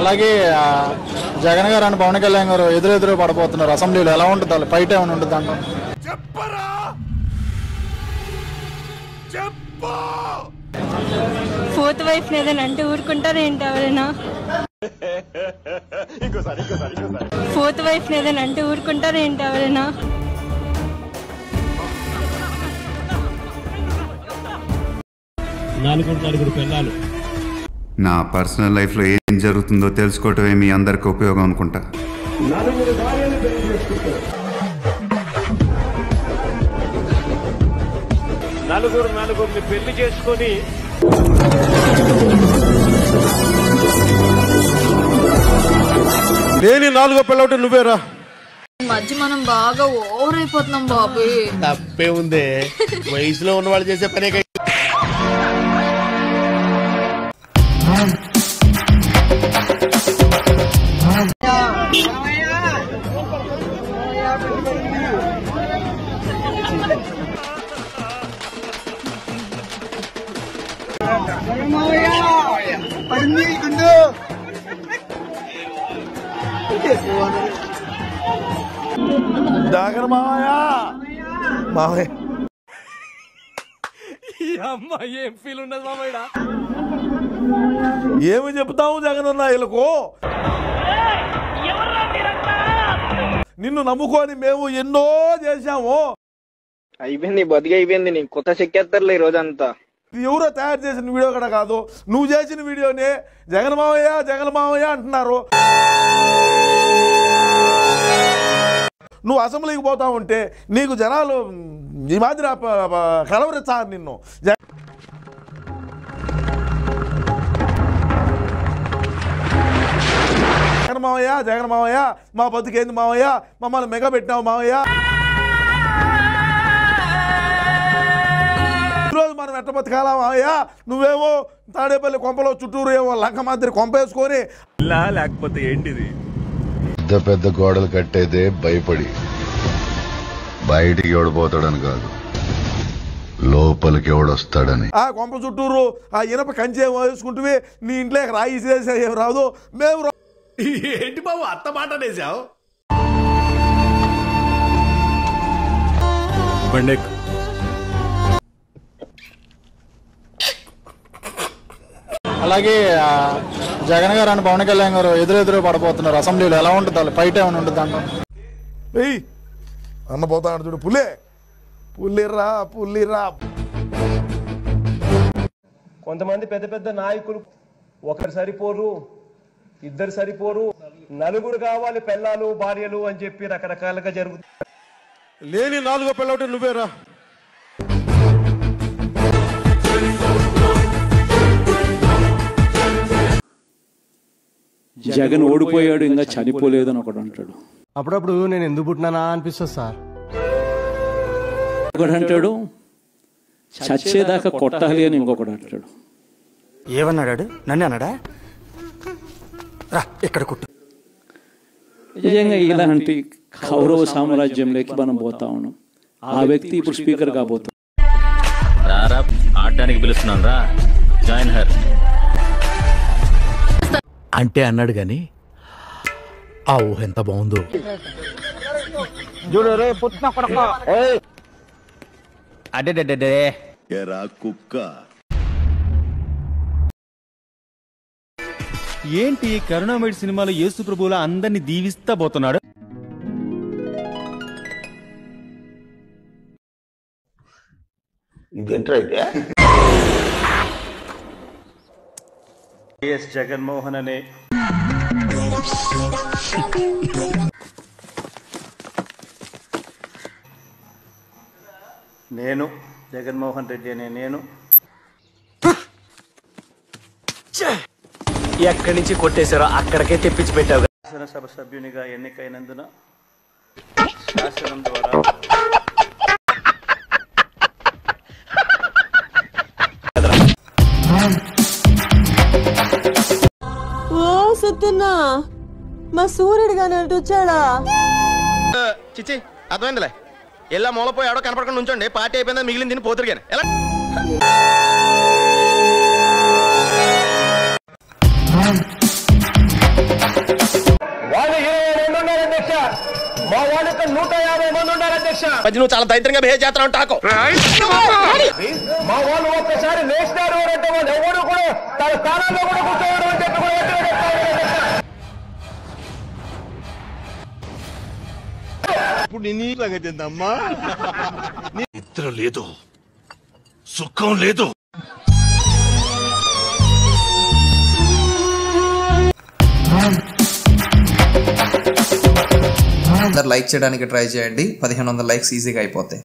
అలాగే జగన్ గారు అండ్ పవన్ కళ్యాణ్ గారు ఎదురెదురు పడబోతున్నారు అసెంబ్లీలో. ఎలా ఉంటుంది ఫైట్ ఏమైనా ఉంటుంది అంటాం ఫోర్త్ వైఫ్ ఏదైనా అంటే ఊరుకుంటారా ఏంటి ఎవరైనా? ఫోర్త్ వైఫ్ ఏదైనా అంటే ఊరుకుంటారా ఏంటి ఎవరైనా? నలుగురు పిల్లలు. నా పర్సనల్ లైఫ్లో ఏం జరుగుతుందో తెలుసుకోవటమే మీ అందరికి ఉపయోగం అనుకుంటా. నలుగురు నలుగురిని పెళ్ళి చేసుకొని లేని నాలుగో పిల్లవటి నువ్వేరా? మధ్య మనం బాగా ఓవర్ అయిపోతున్నాం బాబు. తప్పే ఉందే. వయసులో ఉన్నవాళ్ళు చేసే పనే కదా. దాగర మావయ్య. ఈ అమ్మాయి ఏం ఫీల్ ఉండదు మామయ్య ఏమి చెప్తావు జగనన్న వీళ్ళకు? నిన్ను నమ్ముకొని మేము ఎన్నో చేశాము. అయిపోయింది బతికి అయిపోయింది నీకు. కొత్త చెక్కేస్తారులే ఈ రోజంతా. ఎవరో తయారు చేసిన వీడియో కూడా కాదు. నువ్వు చేసిన వీడియోనే జగన్ మావయ్య జగన్ మావయ్య అంటున్నారు. నువ్వు అసెంబ్లీకి పోతా ఉంటే నీకు జనాలు ఈ మాదిరి కలవరిస్తారు నిన్ను. జగన్ మావయ్య జగన్ మావయ్య మా బతుకేంది మావయ్య? మమ్మల్ని మెగ పెట్టినావు మావయ్య. ఈరోజు మనం ఎట్ట బతకాలా మావయ్య? నువ్వేమో తాడేపల్లి కొంపలో చుట్టూరు ఏమో లంక మాదిరి కొంప వేసుకొని లేకపోతే ఏంటిది? పెద్ద పెద్ద గోడలు కట్టేదే భయపడి బయటికి ఎవడిపోతాడని కాదు లోపలికి ఎవడొస్తాడని ఆ కొంప చుట్టూరు ఆ ఇనప కంచె వేసుకుంటూ నీ ఇంట్లోకి రాయి చేసే ఏం రాదు. మేము ఏంటి బాబు అత్త మాట అనేసావు బండెక్. అలాగే జగన్ గారు అండ్ పవన్ కళ్యాణ్ గారు ఎదురెదురు పడబోతున్నారు. అసెంబ్లీలో ఎలా ఉంటుంది వాళ్ళు ఫైట్ ఏమైనా ఉంటుంది అంటాం ఏయ్ అన్న పోతాడు చూడు పుల్లే. పుల్లిరా పుల్లిరా కొంతమంది పెద్ద పెద్ద నాయకులు ఒకరు సరిపోరు ఇద్దరు సరిపోరు. నలుగురు కావాలి పెళ్ళాలు భార్యలు అని చెప్పి రకరకాలుగా జరుగుతుంది. లేని నాలుగో పిల్లవటి నువ్వేరా? జగన్ ఓడిపోయాడు ఇంకా చనిపోలేదు అని ఒకడు అంటాడు. అప్పుడప్పుడు నేను ఎందుకు పుట్టినానా అనిపిస్తుంది సార్. ఒకడు అంటాడు చచ్చేదాకా కొట్టాలి అని ఇంకొకడు అంటాడు. ఏమన్నాడు నన్ను అన్నాడా? రా ఇక్కడ కుట్టు. నిజంగా ఇలాంటి కౌరవ సామ్రాజ్యంలోకి మనం పోతా ఉన్నాం. ఆ వ్యక్తి ఇప్పుడు స్పీకర్ కాబోతాడు రారా ఆడడానికి పిలుస్తున్నాను రా. Join her. అంటే అన్నాడు గాని ఆ ఊహ ఎంత బాగుందో. అడే కుక్క. ఏంటి కరుణామేడి సినిమాలో యేసు ప్రభువుల అందరిని దీవిస్తా పోతున్నాడు? జగన్మోహన్ అనే నేను జగన్మోహన్ రెడ్డి అనే నేను ఎక్కడి నుంచి కొట్టేశారో అక్కడికే తెప్పించి పెట్టావు. శాసనసభ సభ్యునిగా ఎన్నికైనందున శాసనం ద్వారా ఓ సత్యన్నా మా సూర్యుడు గాని అటు వచ్చాడా? చిచి అర్థమైందిలే. ఎలా మూలపోయి ఎవడో కనపడకుండా ఉంచండి. పార్టీ అయిపోయిందా మిగిలింది తిని పోతురు కానీ ఎలా? మా వాళ్ళు ఇక్కడ నూట యాభై మంది ఉన్నారు అధ్యక్ష. మధ్య నువ్వు చాలా దైత్యంగా బిహేవ్ చేస్తున్నావు టాకు మా వాళ్ళు ఒక్కసారి లేచినారు అంటే వాళ్ళు ఎవరు కూడా తన స్థానాల్లో కూడా కూర్చోవడం అని చెప్పి కూడా అధ్యక్ష. ఇప్పుడు ఏందమ్మా? నిద్ర లేదు. సుఖం లేదు. అందరు లైక్ చేయడానికి ట్రై చేయండి. పదిహేను వందల లైక్స్ ఈజీగా అయిపోతాయి.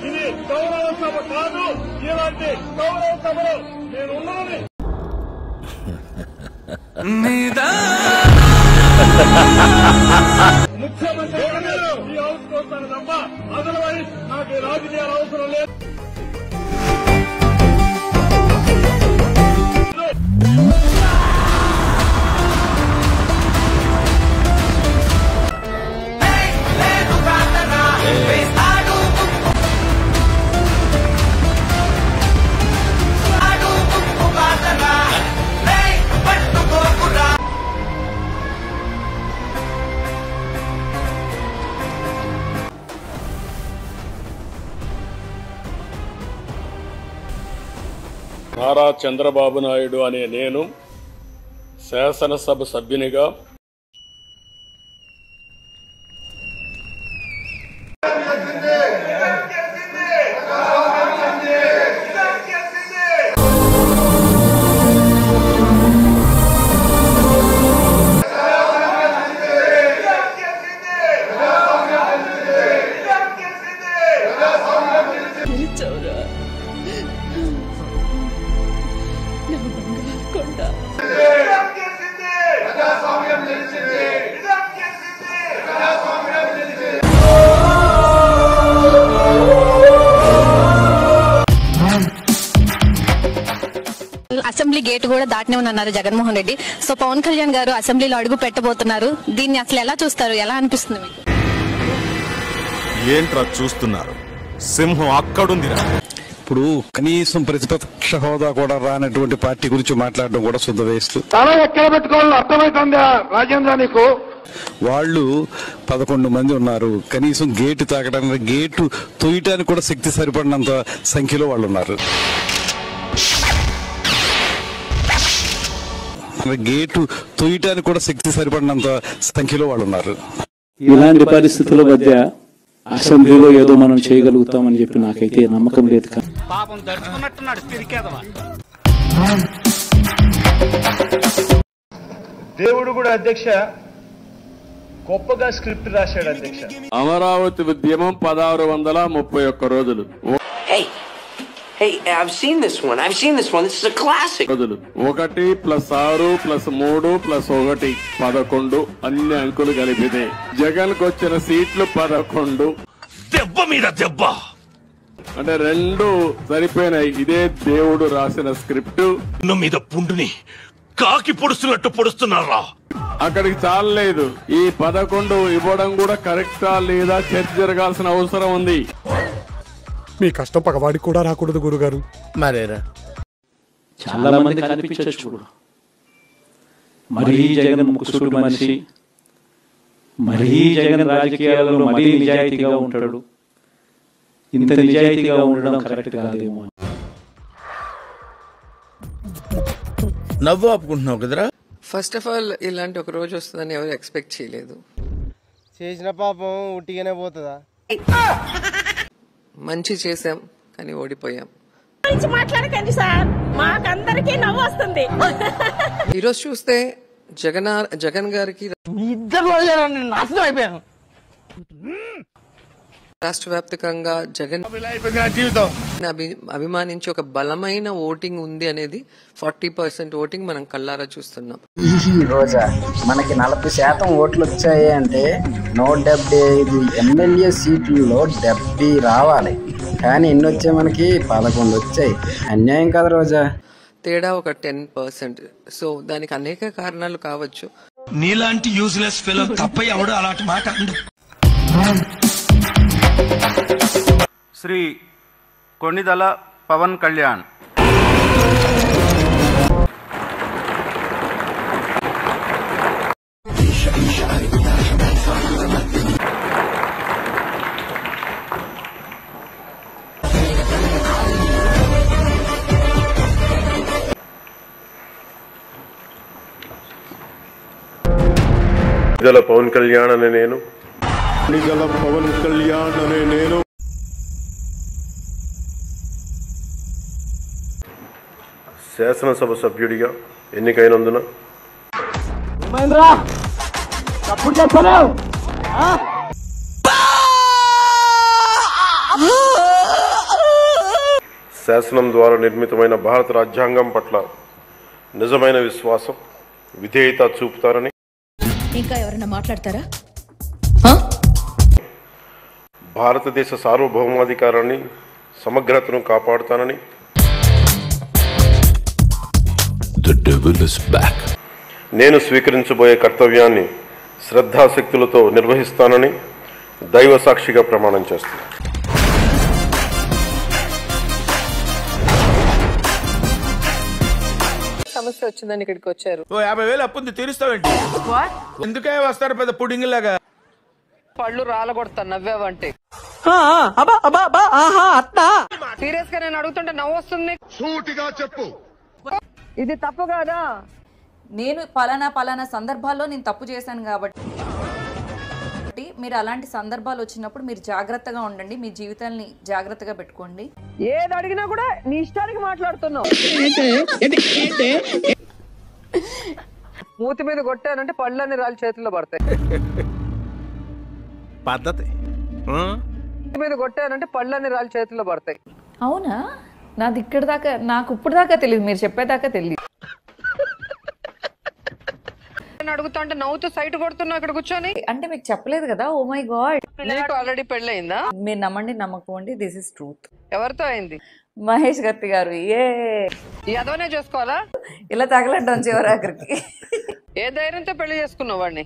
ఇది గౌరవ సభ కాదు ఇలాంటి గౌరవ సభలో నేను ఉన్నాను ముఖ్యమంత్రి ఈ హౌస్ కోస్తాను తప్ప అదర్వైజ్ నాకు ఈ రాజకీయాలు అవసరం లేదు. నారా చంద్రబాబు నాయుడు అనే నేను శాసనసభ సభ్యునిగా కూడా దాటనే ఉన్నారు జగన్మోహన్ రెడ్డి. సో పవన్ కళ్యాణ్ గారు అసెంబ్లీలో అడుగు పెట్టబోతున్నారు. దీన్ని అసలు ఎలా చూస్తారు? ఎలా అనిపిస్తుంది మీకు? ఏంట్రా చూస్తున్నారు? సింహం అక్కడుందిరా. ఇప్పుడు కనీసం ప్రతిపక్ష హోదా కూడా రానటువంటి పార్టీ గురించి మాట్లాడడం కూడా శుద్ధ వేస్తూ. తల ఎక్కడ పెట్టుకోవాలో అర్థమవుతుందా రాజేంద్ర నీకు? వాళ్ళు పదకొండు మంది ఉన్నారు. కనీసం గేటు తాకడానికి గేటు తొయ్యటానికి కూడా శక్తి సరిపడినంత సంఖ్యలో వాళ్ళు ఉన్నారు. గేటు తొయ్యటానికి కూడా శక్తి సరిపడినంత సంఖ్యలో వాళ్ళు ఉన్నారు. ఇలాంటి పరిస్థితుల మధ్య అసెంబ్లీలో ఏదో మనం చేయగలుగుతామని చెప్పి నాకైతే నమ్మకం లేదు పాపం దేవుడు కూడా అధ్యక్ష గొప్పగా స్క్రిప్ట్ రాశాడు అధ్యక్ష. అమరావతి ఉద్యమం పదహారు వందల ముప్పై ఒక్క రోజులు. ఒకటి ప్లస్ ఆరు ప్లస్ మూడు ప్లస్ ఒకటి పదకొండు అన్ని అంకులు కలిపితే జగన్కు వచ్చిన సీట్లు పదకొండు. దెబ్బ మీద దెబ్బ. అంటే రెండు సరిపోయినాయి. ఇదే దేవుడు రాసిన స్క్రిప్ట్. ఇన్ను మీద పుండుని కాకి పొడుస్తున్నట్టు పొడుస్తున్నారా? అక్కడికి చాలలేదు. ఈ పదకొండు ఇవ్వడం కూడా కరెక్టా లేదా చర్చ జరగాల్సిన అవసరం ఉంది. మీ కష్టం పగవాడికి కూడా రాకూడదు గురుగారు. మరేరా? చాలా మంది కనిపించచ్చు కూడా మరీ జగన్ ముక్కుసూటి మనిషి. మరీ జగన్ రాజకీయాలలో మరీ నిజాయితీగా ఉంటాడు. ఇంత నిజాయితీగా ఉండడం కరెక్ట్ కాదేమో. నవ్వు ఆపుకుంటున్నావు కదరా? ఫస్ట్ ఆఫ్ ఆల్ ఇలాంటి ఒక రోజు వస్తుందని ఎవరు ఎక్స్పెక్ట్ చేయలేదు. చేసిన పాపం ఉట్టిగానే పోతుందా? మంచి చేసాం కానీ ఓడిపోయాం. మాట్లాడకండి సార్. మాకందరికీ నవ్వు వస్తుంది. ఈరోజు చూస్తే జగన్ జగన్ గారికి ఇద్దరు నాశనం అయిపోయాను. రాష్ట్ర వ్యాప్తంగా జగన్ అభిమానించి ఒక బలమైన ఓటింగ్ ఉంది అనేది ఫార్టీ పర్సెంట్ ఓటింగ్ మనం కల్లారా చూస్తున్నాం. ఈ రోజా మనకి నలభై శాతం ఓట్లు వచ్చాయి అంటే నూట డెబ్బై ఐదు ఎమ్మెల్యే సీట్లలో డెబ్బై రావాలి. కానీ ఎన్ని వచ్చాయి మనకి పదకొండు వచ్చాయి. అన్యాయం కదా రోజా? తేడా ఒక టెన్ పర్సెంట్. సో దానికి అనేక కారణాలు కావచ్చు. నీలాంటి యూజ్లెస్ ఫెలో తప్ప ఎవడు అలాంటి మాట అండు శ్రీ కొన్నిదల పవన్ కళ్యాణ్. నిజల పవన్ కళ్యాణ్ అనే నేను నిజల పవన్ కళ్యాణ్ అనే నేను. శాసనసభ సభ్యుడిగా ఎన్నికైనందున తప్పుడు శాసనం ద్వారా నిర్మితమైన భారత రాజ్యాంగం పట్ల నిజమైన విశ్వాసం విధేయత చూపుతారని. ఇంకా ఎవరైనా మాట్లాడతారా? భారతదేశ సార్వభౌమాధికారాన్ని సమగ్రతను కాపాడుతానని. నేను స్వీకరించబోయే కర్తవ్యాన్ని శ్రద్ధాశక్తులతో నిర్వహిస్తానని దైవ సాక్షిగా ప్రమాణం చేస్తాను సమస్య వచ్చిందని ఇక్కడికి వచ్చారు. ఓ యాభై వేలు అప్పుంది తీరుస్తావేంటి? ఎందుకే వస్తారు పెద్ద పుడింగ్ లాగా పళ్ళు రాలగొడతాను నవ్వావంటే. సీరియస్గా నేను అడుగుతుంటే నవ్వు వస్తుంది సూటిగా చెప్పు. ఇది తప్పు కాదా? నేను పలానా పలానా సందర్భాల్లో నేను తప్పు చేశాను కాబట్టి. మీరు అలాంటి సందర్భాలు వచ్చినప్పుడు మీరు జాగ్రత్తగా ఉండండి మీ జీవితాల్ని జాగ్రత్తగా పెట్టుకోండి. ఏది అడిగినా కూడా నీ ఇష్టానికి మాట్లాడుతున్నావు. మూతి మీద కొట్టానంటే పళ్ళన్ని రాళ్ళు చేతుల్లో పడతాయి. పద్ధతి. మీద కొట్టానంటే పళ్ళన్ని రాళ్ళు చేతుల్లో పడతాయి. అవునా? నాది ఇక్కడ దాకా నాకు ఇప్పుడు దాకా తెలియదు మీరు చెప్పేదాకా తెలియదు నేను అడుగుతుంటే నవ్వుతూ సైట్ కొడుతున్నావు ఇక్కడ కూర్చొని. అంటే మీకు చెప్పలేదు కదా ఓ మై గాడ్ నీకు ఆల్రెడీ పెళ్ళయిందా? మీరు నమ్మండి నమ్మకండి దిస్ ఇస్ ట్రూత్ ఎవరితో అయింది? మహేష్ గత్తి గారు ఏ. ఈ అదవనే చేసుకోవాలా? ఇలా తగలడ్డాం చివరి ఆఖరికి. ఏ ధైర్యంతో పెళ్ళి చేసుకున్నావు వాడిని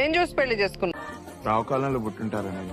ఏం చూసి పెళ్ళి చేసుకున్నావు? రావు కాలంలో పుట్టింటారని.